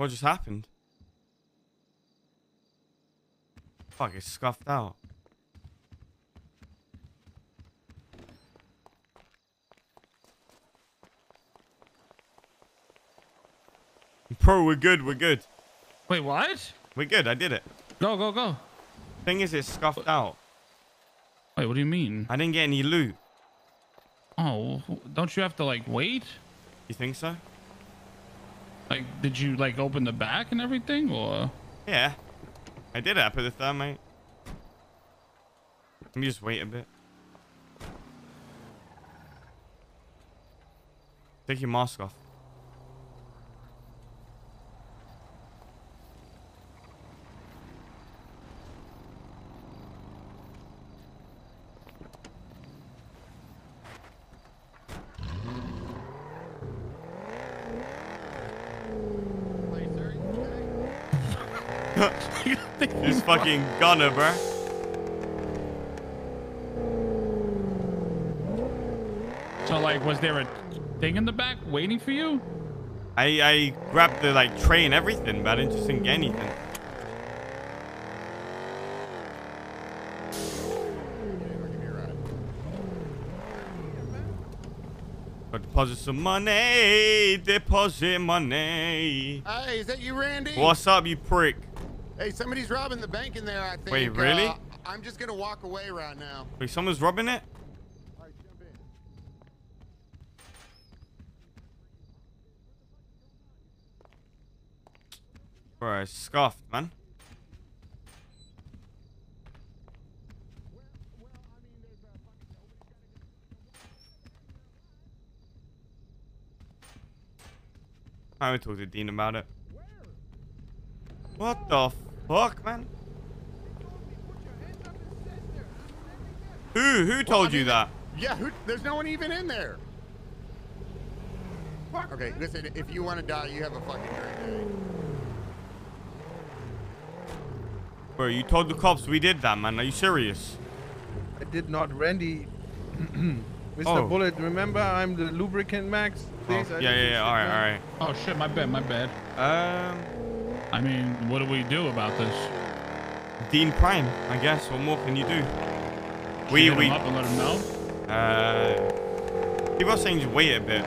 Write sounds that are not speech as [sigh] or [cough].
What just happened? Fuck, it's scuffed out. Bro, we're good, we're good. Wait, what? We're good, I did it. Go, go, go. Thing is, it's scuffed out. Wait, what do you mean? I didn't get any loot. Oh, don't you have to like wait? You think so? Like, did you like open the back and everything, or? Yeah. I did. I put the thermite. Let me just wait a bit. Take your mask off. He's fucking gunner, bruh. So like, was there a thing in the back waiting for you? I I grabbed the like tray and everything, but I didn't just didn't get anything. But deposit some money, deposit money. Hey, is that you, Randy? What's up, you prick? Hey, somebody's robbing the bank in there, I think. Wait, really? Uh, I'm just gonna walk away right now. Wait, someone's robbing it? Right. Bro, it's scuffed, man. I will talk to Dean about it. What the fuck, man? Who? Who told I you that? Yeah, who, there's no one even in there. Okay, listen, if you want to die, you have a fucking great day. Bro, you told the cops we did that, man. Are you serious? I did not, Randy. [clears throat] Mr. Oh. Bullet, remember I'm the lubricant max? Oh, Please, I yeah, yeah, yeah. All right, all right. Oh shit, my bad, my bad. Um, I mean, what do we do about this? Dean Prime, I guess. What more can you do? We Hit him we up and let him know. uh. People are saying just wait a bit.